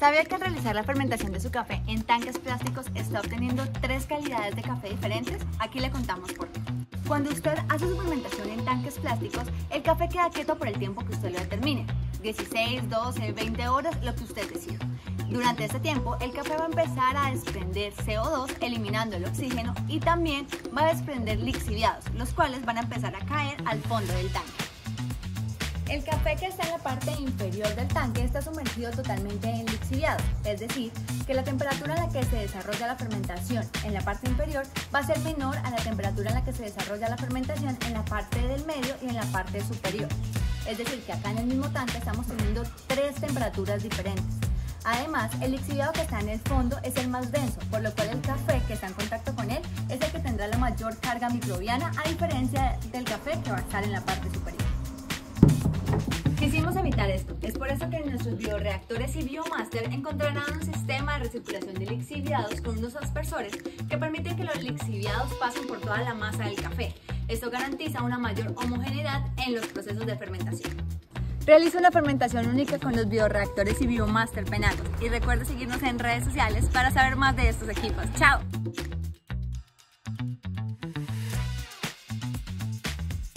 ¿Sabía que al realizar la fermentación de su café en tanques plásticos está obteniendo tres calidades de café diferentes? Aquí le contamos por qué. Cuando usted hace su fermentación en tanques plásticos, el café queda quieto por el tiempo que usted lo determine, 16, 12, 20 horas, lo que usted decida. Durante este tiempo, el café va a empezar a desprender CO2, eliminando el oxígeno, y también va a desprender lixiviados, los cuales van a empezar a caer al fondo del tanque. El café que está en la parte inferior del tanque está sumergido totalmente en lixiviados, es decir, que la temperatura en la que se desarrolla la fermentación en la parte inferior va a ser menor a la temperatura en la que se desarrolla la fermentación en la parte del medio y en la parte superior. Es decir, que acá en el mismo tanque estamos teniendo tres temperaturas diferentes. Además, el lixiviado que está en el fondo es el más denso, por lo cual el café que está en contacto con él es el que tendrá la mayor carga microbiana a diferencia del café que va a estar en la parte superior. Por eso que en nuestros bioreactores y Biomaster encontrarán un sistema de recirculación de lixiviados con unos aspersores que permiten que los lixiviados pasen por toda la masa del café. Esto garantiza una mayor homogeneidad en los procesos de fermentación. Realiza una fermentación única con los bioreactores y Biomaster Penagos y recuerda seguirnos en redes sociales para saber más de estos equipos. ¡Chao!